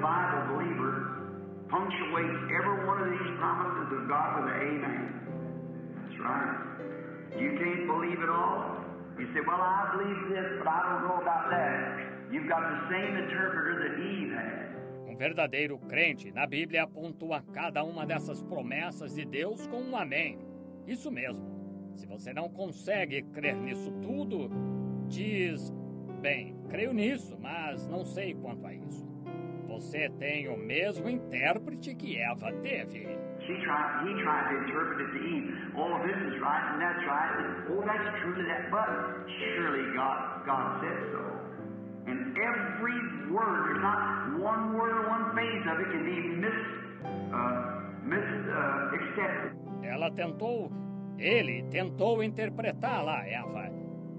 Bible believer punctuates every one of these promises of God with an amen. That's right. You can't believe it all. You say, well, I believe this, but I don't know about that. You've got the same interpreter that Eve had. Um verdadeiro crente na Bíblia pontua cada uma dessas promessas de Deus com um amém. Isso mesmo. Se você não consegue crer nisso tudo, diz: Bem, creio nisso, mas não sei quanto a isso. Você tem o mesmo intérprete que Eva teve. She tried, he tried to interpret it to Eve. This is right and that's right. And, that's true to that. But surely God, God said so. And every word, there's not one word or one phase of it can be mis, uh, mis, uh, accepted. Ela tentou, ele tentou interpretá-la, Eva.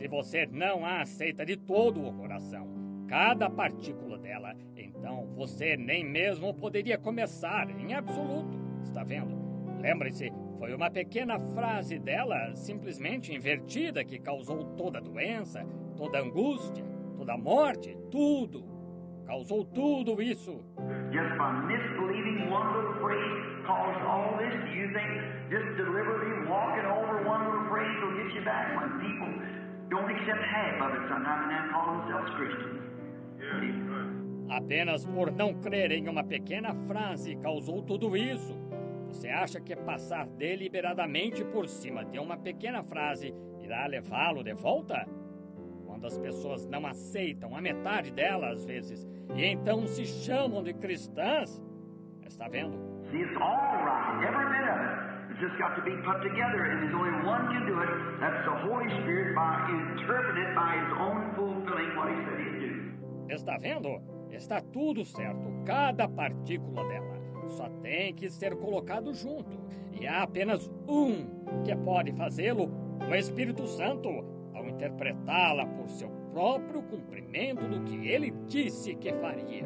Se você não a aceita de todo o coração, cada partícula dela, então você nem mesmo poderia começar em absoluto. Está vendo? Lembre-se, foi uma pequena frase dela, simplesmente invertida, que causou toda a doença, toda a angústia, toda a morte, tudo. Causou tudo isso. Just by misbelieving one little phrase caused all this. Do you think just deliberately walking over one little phrase will get you back when people don't accept half of it sometimes and then call themselves Christians? Apenas por não crer em uma pequena frase causou tudo isso. Você acha que passar deliberadamente por cima de uma pequena frase irá levá-lo de volta? Quando as pessoas não aceitam a metade dela, às vezes, e então se chamam de cristãs, está vendo? It's all right, every bit of it. Just got to be put together, and there's only one can do it. That's the Holy Spirit by by His own fulfilling what He said He'd do. Está vendo? Está tudo certo, cada partícula dela. Só tem que ser colocado junto. E há apenas um que pode fazê-lo, o Espírito Santo, ao interpretá-la por seu próprio cumprimento do que ele disse que faria.